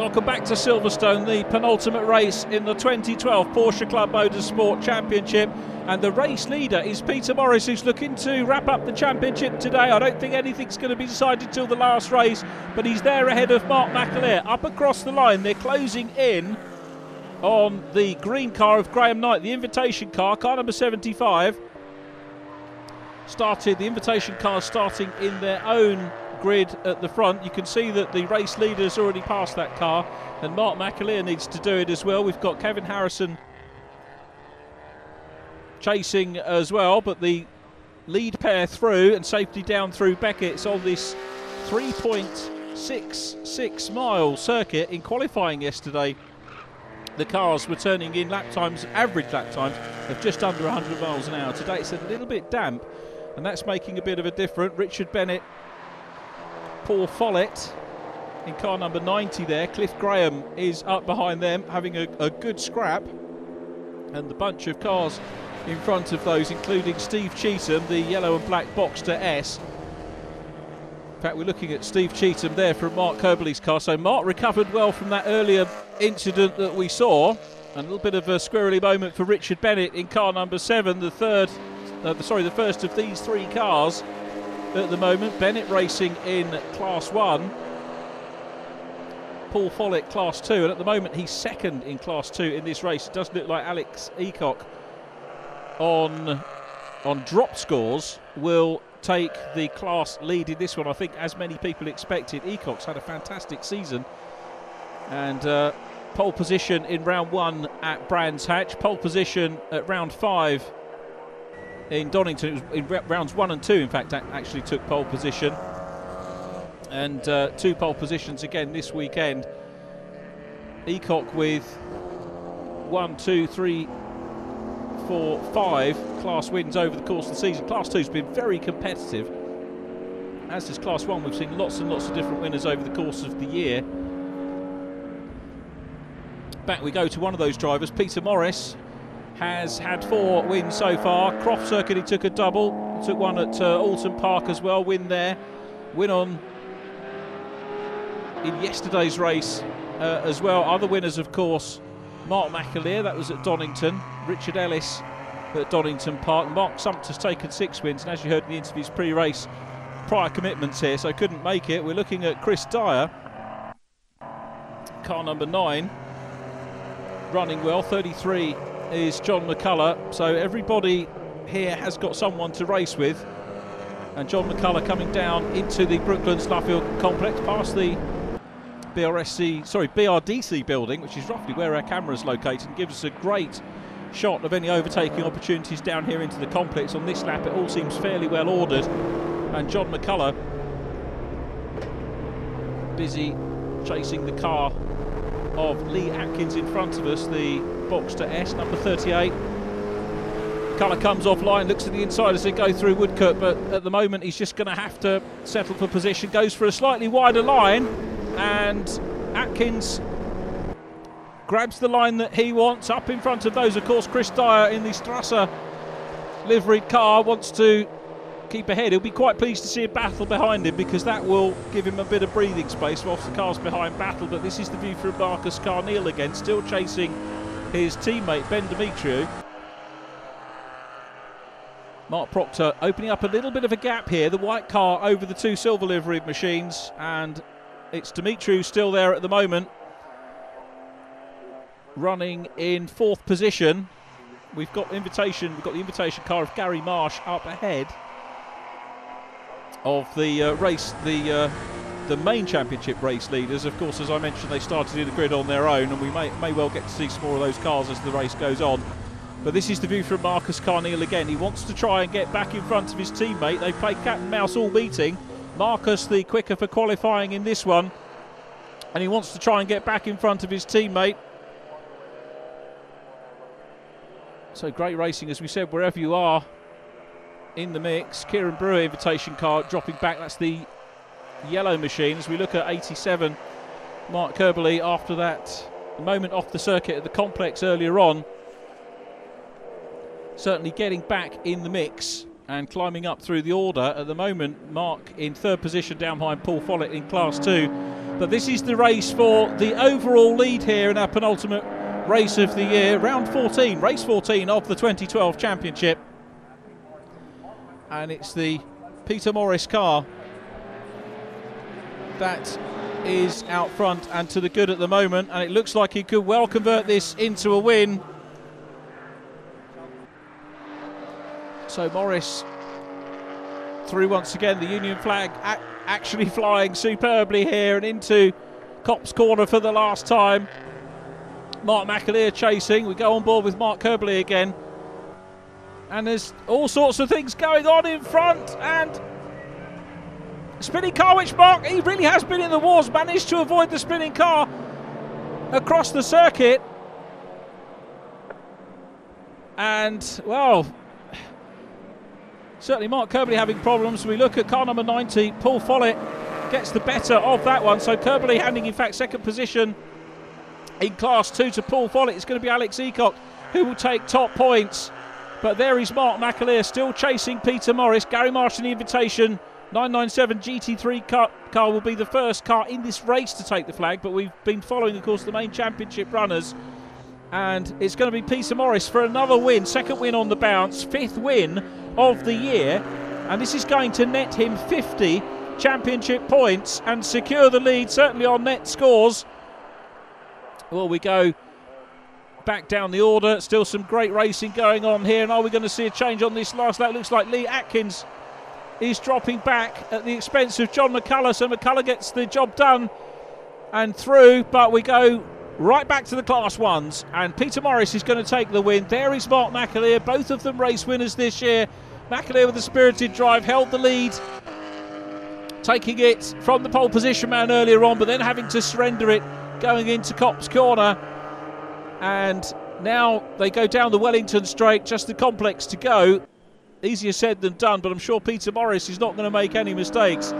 Welcome back to Silverstone, the penultimate race in the 2012 Porsche Club Motorsport Championship. And the race leader is Peter Morris, who's looking to wrap up the championship today. I don't think anything's going to be decided till the last race, but he's there ahead of Mark McAleer. Up across the line, they're closing in on the green car of Graham Knight, the invitation car, car number 75. Started the invitation car starting in their own grid at the front. You can see that the race leader has already passed that car, and Mark McAleer needs to do it as well. We've got Kevin Harrison chasing as well, but the lead pair through and safety down through Beckett's on this 3.66 mile circuit in qualifying yesterday. The cars were turning in lap times, average lap times of just under 100 miles an hour. Today it's a little bit damp, and that's making a bit of a difference. Richard Bennett Paul Follett in car number 90 there. Cliff Graham is up behind them, having a, a good scrap. And the bunch of cars in front of those, including Steve Cheetham, the yellow and black Boxster S. In fact, we're looking at Steve Cheetham there from Mark Kerbley's car. So Mark recovered well from that earlier incident that we saw. And a little bit of a squirrely moment for Richard Bennett in car number seven, the third, uh, sorry, the first of these three cars at the moment. Bennett racing in Class 1. Paul Follett Class 2, and at the moment he's second in Class 2 in this race. It does look like Alex Eacock on, on drop scores will take the class lead in this one. I think, as many people expected, Eacock's had a fantastic season. And uh, pole position in round one at Brands Hatch, pole position at round five in Donington. in rounds one and two, in fact, actually took pole position. And uh, two pole positions again this weekend. Eacock with one, two, three, four, five class wins over the course of the season. Class two's been very competitive. As is Class 1, we've seen lots and lots of different winners over the course of the year. Back we go to one of those drivers, Peter Morris, has had four wins so far. Croft Circuit, he took a double. Took one at uh, Oulton Park as well. Win there. Win on in yesterday's race uh, as well. Other winners, of course, Mark McAleer, that was at Donington. Richard Ellis at Donington Park. Mark Sumpter's taken six wins, and as you heard in the interviews pre-race, prior commitments here, so couldn't make it. We're looking at Chris Dyer, car number nine, running well, 33 is John McCullough. So everybody here has got someone to race with. And John McCullough coming down into the Brooklands Luffield complex past the BRSC, sorry, BRDC building, which is roughly where our camera is located, and gives us a great shot of any overtaking opportunities down here into the complex. On this lap, it all seems fairly well ordered. And John McCullough busy chasing the car of Lee Atkins in front of us, the Boxster S, number 38. Colour comes offline, looks at the inside as they go through Woodcote, but at the moment he's just going to have to settle for position. Goes for a slightly wider line, and Atkins grabs the line that he wants. Up in front of those, of course, Chris Dyer in the Strasser liveried car wants to keep ahead. He'll be quite pleased to see a battle behind him because that will give him a bit of breathing space whilst the car's behind battle. But this is the view from Marcus Carneal again, still chasing his teammate Ben Demetriou. Mark Proctor opening up a little bit of a gap here. The white car over the two silver livery machines, and it's Demetriou still there at the moment, running in fourth position. We've got invitation. We've got the invitation car of Gary Marsh up ahead of the uh, race, the uh, the main championship race leaders. Of course, as I mentioned, they started in the grid on their own, and we may, may well get to see some more of those cars as the race goes on. But this is the view from Marcus Carneal again. He wants to try and get back in front of his teammate. They play cat and mouse all meeting. Marcus the quicker for qualifying in this one. And he wants to try and get back in front of his teammate. So great racing, as we said, wherever you are in the mix. Kieran Brewer invitation card dropping back. That's the yellow machine as we look at 87. Mark Kerbley after that moment off the circuit at the complex earlier on. Certainly getting back in the mix and climbing up through the order. At the moment, Mark in third position down behind Paul Follett in Class 2. But this is the race for the overall lead here in our penultimate race of the year, round 14, race 14 of the 2012 Championship. And it's the Peter Morris car that is out front and to the good at the moment, and it looks like he could well convert this into a win. So Morris through once again, the Union flag actually flying superbly here and into Copse Corner for the last time. Mark McAleer chasing. We go on board with Mark Kirby again. And there's all sorts of things going on in front. And spinning car, which Mark, he really has been in the wars, managed to avoid the spinning car across the circuit. And, well, certainly Mark Kirby having problems. We look at car number 90, Paul Follett gets the better of that one. So Kirby handing, in fact, second position in Class 2 to Paul Follett. It's going to be Alex Eacock who will take top points. But there is Mark McAleer still chasing Peter Morris. Gary Marsh in the invitation. 997 GT3 car, car will be the first car in this race to take the flag, but we've been following, of course, the main championship runners. And it's going to be Peter Morris for another win, second win on the bounce, fifth win of the year. And this is going to net him 50 championship points and secure the lead, certainly on net scores. Well, we go back down the order. Still some great racing going on here. And are we going to see a change on this last lap? Looks like Lee Atkins is dropping back at the expense of John McCullough. So McCullough gets the job done and through. But we go right back to the class ones. And Peter Morris is going to take the win. There is Mark McAleer. Both of them race winners this year. McAleer with a spirited drive held the lead. Taking it from the pole position man earlier on, but then having to surrender it going into Copse Corner. And now they go down the Wellington Straight, just the complex to go. Easier said than done, but I'm sure Peter Morris is not going to make any mistakes.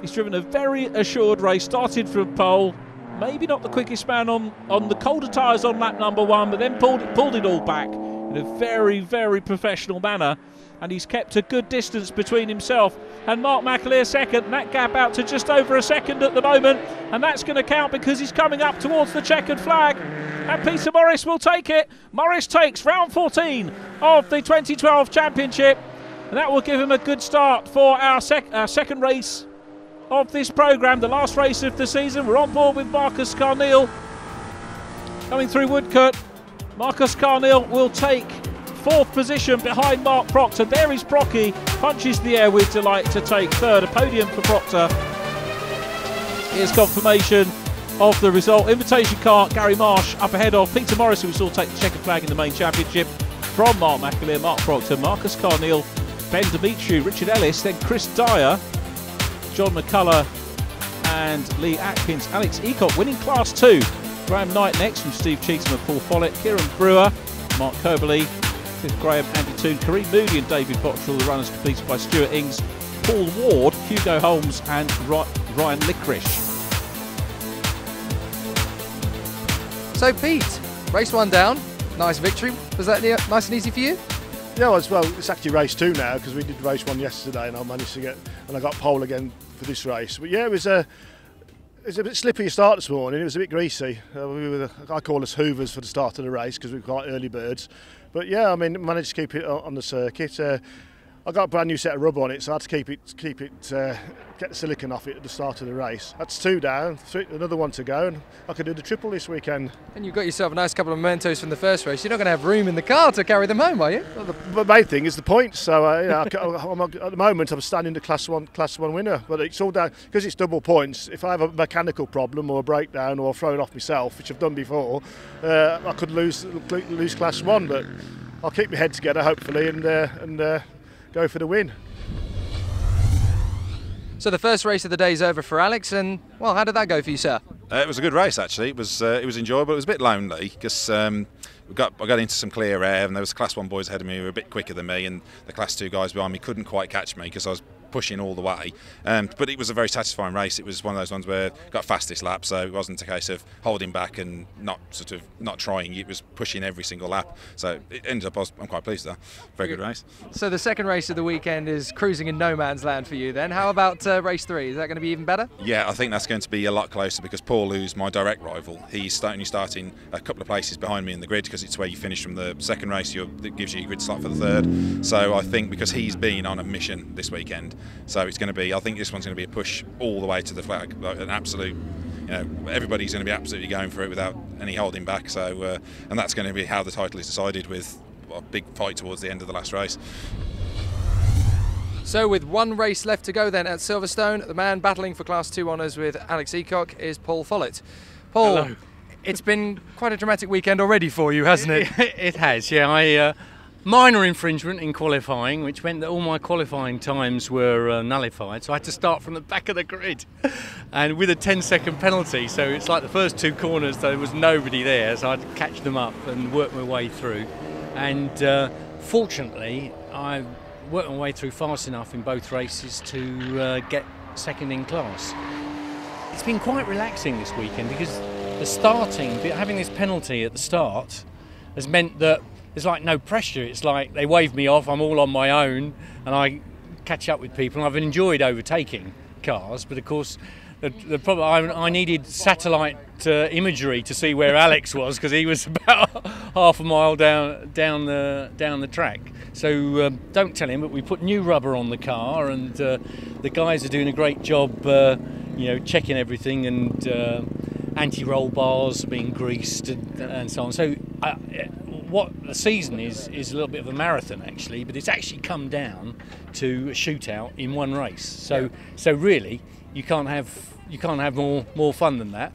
He's driven a very assured race, started from pole. Maybe not the quickest man on, on the colder tyres on lap number one, but then pulled, pulled it all back in a very, very professional manner and he's kept a good distance between himself and Mark McAleer second. That gap out to just over a second at the moment, and that's going to count because he's coming up towards the checkered flag. And Peter Morris will take it. Morris takes round 14 of the 2012 Championship, and that will give him a good start for our, sec- our second race of this programme, the last race of the season. We're on board with Marcus Carneal coming through Woodcote. Marcus Carneal will take fourth position behind Mark Proctor. There is Brocky, punches the air with delight to take third. A podium for Proctor. Here's confirmation of the result. Invitation car, Gary Marsh up ahead of Peter Morris, who we saw take the checkered flag in the main championship. From Mark McAleer, Mark Proctor, Marcus Carneal, Ben Dimitri, Richard Ellis, then Chris Dyer, John McCullough, and Lee Atkins. Alex Eacock winning Class 2. Graham Knight next from Steve Cheetham and Paul Follett. Kieran Brewer, Mark Coberley, with Graham, Andy Toon, Kareem Moody and David Bottrell. The runners completed by Stuart Ings, Paul Ward, Hugo Holmes and Ryan Licorice. So Pete, race one down, nice victory. Was that nice and easy for you? Yeah, well, it's, well, it's actually race two now because we did race one yesterday and I managed to get, and I got pole again for this race. But yeah, it was a, it was a bit slippery start this morning. It was a bit greasy. Uh, we were, I call us hoovers for the start of the race because we are quite early birds. But yeah, I mean, managed to keep it on the circuit. Uh, I got a brand new set of rubber on it, so I had to keep it, keep it, uh, get the silicon off it at the start of the race. That's two down, three, another one to go, and I could do the triple this weekend. And you've got yourself a nice couple of mementos from the first race. You're not going to have room in the car to carry them home, are you? Well, the, the main thing is the points. So uh, you know, at the moment, I'm standing the class one, class one winner, but it's all down because it's double points. If I have a mechanical problem or a breakdown or throw it off myself, which I've done before, uh, I could lose lose class one, but. I'll keep my head together hopefully and uh, and uh, go for the win. So the first race of the day is over for Alex, and well, how did that go for you, sir? Uh, it was a good race actually. It was uh, it was enjoyable. It was a bit lonely because um, we got I got into some clear air, and there was Class One boys ahead of me who were a bit quicker than me, and the Class Two guys behind me couldn't quite catch me because I was pushing all the way. Um, but it was a very satisfying race. It was one of those ones where got fastest lap, so it wasn't a case of holding back and not sort of not trying. It was pushing every single lap. So it ended up. I I'm quite pleased there. Very good race. So the second race of the weekend is cruising in no man's land for you. Then, how about uh, race three? Is that going to be even better? Yeah, I think that's going to be a lot closer because Paul, who's my direct rival, he's only starting a couple of places behind me in the grid because it's where you finish from the second race. That gives you a grid slot for the third. So I think because he's been on a mission this weekend, so it's going to be. I think this one's going to be a push all the way to the flag, like an absolute. You know, everybody's going to be absolutely going for it without any holding back. So, uh, and that's going to be how the title is decided with a big fight towards the end of the last race. So, with one race left to go, then at Silverstone, the man battling for Class 2 honours with Alex Eacock is Paul Follett. Paul, Hello. it's been quite a dramatic weekend already for you, hasn't it? it has, yeah. I uh, minor infringement in qualifying, which meant that all my qualifying times were uh, nullified. So I had to start from the back of the grid, and with a 10-second penalty. So it's like the first two corners, there was nobody there, so I'd catch them up and work my way through. And uh, fortunately, I worked my way through fast enough in both races to uh, get second in class. It's been quite relaxing this weekend because the starting, having this penalty at the start, has meant that there's like no pressure. It's like they wave me off, I'm all on my own, and I catch up with people. I've enjoyed overtaking cars, but of course, the, the problem I, I, needed satellite uh, imagery to see where Alex was because he was about half a mile down down the down the track. So um, don't tell him, but we put new rubber on the car, and uh, the guys are doing a great job. Uh, you know, checking everything and uh, anti-roll bars being greased and, and so on. So what the season is is a little bit of a marathon actually, but it's actually come down to a shootout in one race. So so really you can't have you can't have more more fun than that.